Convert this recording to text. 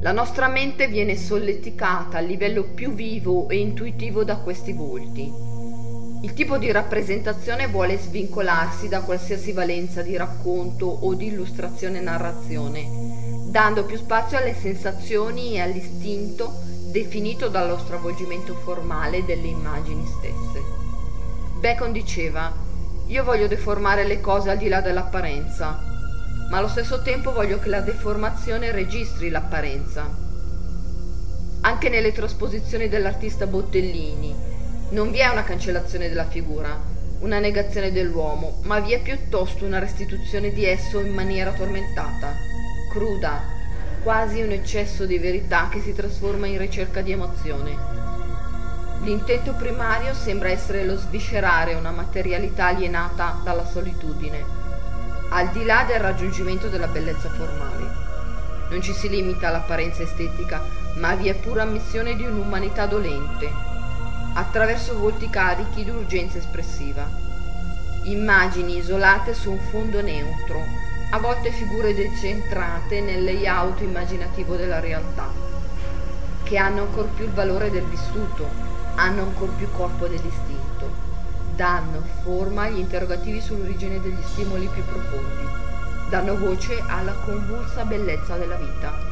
La nostra mente viene solleticata a livello più vivo e intuitivo da questi volti. Il tipo di rappresentazione vuole svincolarsi da qualsiasi valenza di racconto o di illustrazione narrazione, dando più spazio alle sensazioni e all'istinto definito dallo stravolgimento formale delle immagini stesse. Bacon diceva, io voglio deformare le cose al di là dell'apparenza, ma allo stesso tempo voglio che la deformazione registri l'apparenza. Anche nelle trasposizioni dell'artista Bottellini non vi è una cancellazione della figura, una negazione dell'uomo, ma vi è piuttosto una restituzione di esso in maniera tormentata, cruda, quasi un eccesso di verità che si trasforma in ricerca di emozione. L'intento primario sembra essere lo sviscerare una materialità alienata dalla solitudine al di là del raggiungimento della bellezza formale. Non ci si limita all'apparenza estetica, ma vi è pura ammissione di un'umanità dolente, attraverso volti carichi di urgenza espressiva. Immagini isolate su un fondo neutro, a volte figure decentrate nel layout immaginativo della realtà, che hanno ancor più il valore del vissuto, hanno ancor più corpo dell'istinto danno forma agli interrogativi sull'origine degli stimoli più profondi, danno voce alla convulsa bellezza della vita.